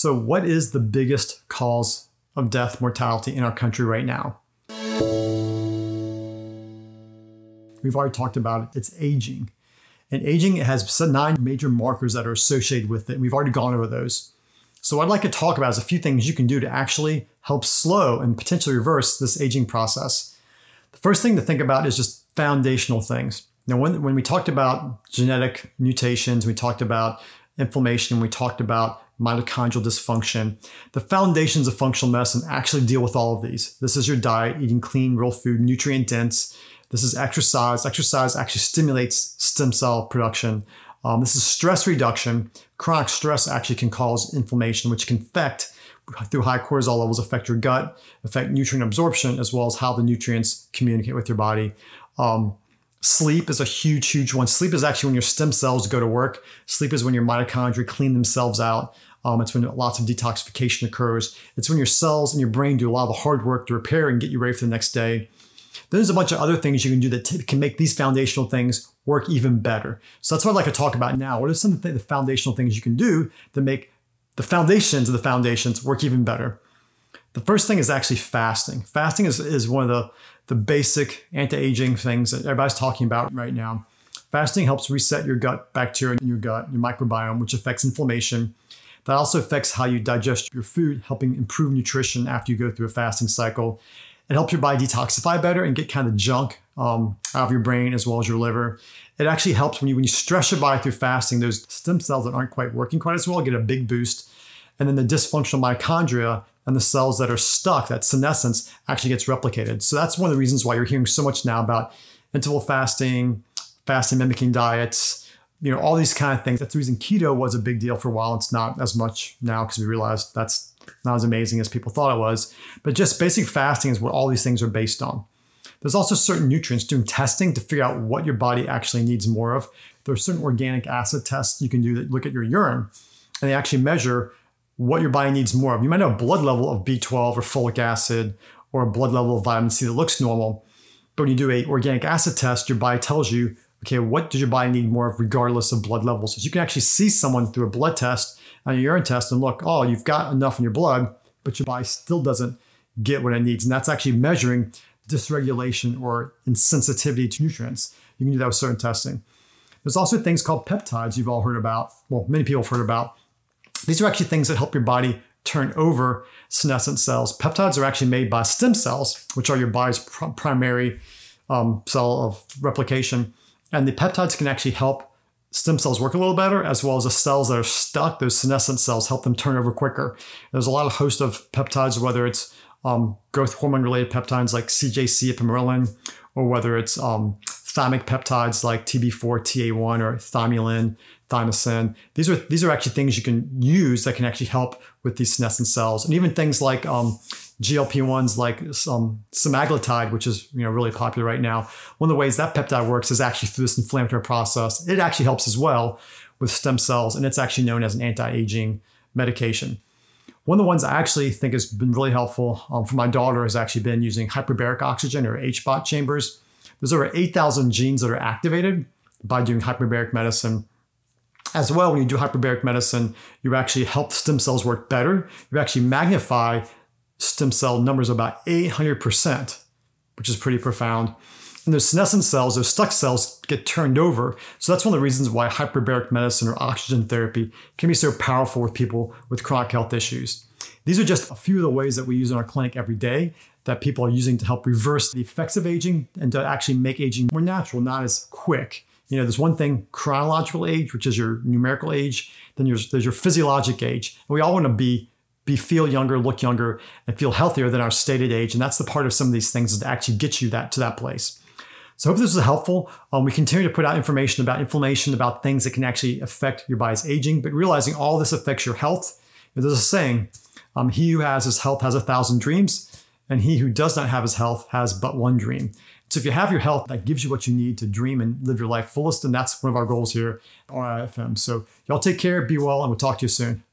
So, what is the biggest cause of death mortality in our country right now? We've already talked about it. It's aging. And aging has nine major markers that are associated with it. We've already gone over those. So, what I'd like to talk about is a few things you can do to actually help slow and potentially reverse this aging process. The first thing to think about is just foundational things. Now, when, when we talked about genetic mutations, we talked about inflammation, we talked about mitochondrial dysfunction. The foundations of functional medicine actually deal with all of these. This is your diet, eating clean, real food, nutrient dense. This is exercise. Exercise actually stimulates stem cell production. Um, this is stress reduction. Chronic stress actually can cause inflammation, which can affect, through high cortisol levels, affect your gut, affect nutrient absorption, as well as how the nutrients communicate with your body. Um, Sleep is a huge, huge one. Sleep is actually when your stem cells go to work. Sleep is when your mitochondria clean themselves out. Um, it's when lots of detoxification occurs. It's when your cells and your brain do a lot of the hard work to repair and get you ready for the next day. Then There's a bunch of other things you can do that can make these foundational things work even better. So that's what I'd like to talk about now. What are some of the, the foundational things you can do to make the foundations of the foundations work even better? The first thing is actually fasting. Fasting is, is one of the, the basic anti-aging things that everybody's talking about right now. Fasting helps reset your gut bacteria in your gut, your microbiome, which affects inflammation. That also affects how you digest your food, helping improve nutrition after you go through a fasting cycle. It helps your body detoxify better and get kind of junk um, out of your brain as well as your liver. It actually helps when you when you stress your body through fasting, those stem cells that aren't quite working quite as well get a big boost. And then the dysfunctional mitochondria and the cells that are stuck, that senescence, actually gets replicated. So that's one of the reasons why you're hearing so much now about interval fasting, fasting mimicking diets, you know, all these kind of things. That's the reason keto was a big deal for a while. It's not as much now because we realized that's not as amazing as people thought it was. But just basic fasting is what all these things are based on. There's also certain nutrients doing testing to figure out what your body actually needs more of. There are certain organic acid tests you can do that look at your urine and they actually measure what your body needs more of. You might have a blood level of B12 or folic acid or a blood level of vitamin C that looks normal. But when you do a organic acid test, your body tells you, okay, what does your body need more of regardless of blood levels? So you can actually see someone through a blood test and a urine test and look, oh, you've got enough in your blood, but your body still doesn't get what it needs. And that's actually measuring dysregulation or insensitivity to nutrients. You can do that with certain testing. There's also things called peptides you've all heard about. Well, many people have heard about these are actually things that help your body turn over senescent cells. Peptides are actually made by stem cells, which are your body's pr- primary um, cell of replication. And the peptides can actually help stem cells work a little better, as well as the cells that are stuck, those senescent cells, help them turn over quicker. There's a lot of host of peptides, whether it's um, growth hormone related peptides like CJC, ipamorelin, or whether it's um, thymic peptides like TB4, TA1, or thymulin, thymosin. These are these are actually things you can use that can actually help with these senescent cells, and even things like um, GLP-1s like um, semaglutide, which is you know really popular right now. One of the ways that peptide works is actually through this inflammatory process. It actually helps as well with stem cells, and it's actually known as an anti-aging medication. One of the ones I actually think has been really helpful um, for my daughter has actually been using hyperbaric oxygen or HBOT chambers. There's over 8,000 genes that are activated by doing hyperbaric medicine as well, when you do hyperbaric medicine, you actually help stem cells work better. You actually magnify stem cell numbers about 800%, which is pretty profound. And those senescent cells, those stuck cells, get turned over. So that's one of the reasons why hyperbaric medicine or oxygen therapy can be so powerful with people with chronic health issues. These are just a few of the ways that we use in our clinic every day that people are using to help reverse the effects of aging and to actually make aging more natural, not as quick. You know, there's one thing chronological age, which is your numerical age. Then there's, there's your physiologic age. And we all want to be be feel younger, look younger, and feel healthier than our stated age. And that's the part of some of these things is to actually get you that to that place. So I hope this was helpful. Um, we continue to put out information about inflammation, about things that can actually affect your body's aging, but realizing all this affects your health. There's a saying, um, he who has his health has a thousand dreams, and he who does not have his health has but one dream. So if you have your health, that gives you what you need to dream and live your life fullest. And that's one of our goals here at RIFM. So y'all take care, be well, and we'll talk to you soon.